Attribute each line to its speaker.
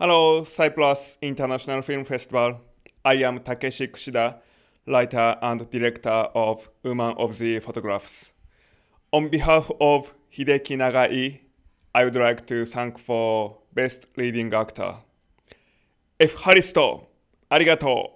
Speaker 1: Hello, Cyprus International Film Festival. I am Takeshi Kushida, writer and director of Woman of the Photographs. On behalf of Hideki Nagai, I would like to thank for Best Leading Actor. F. arigato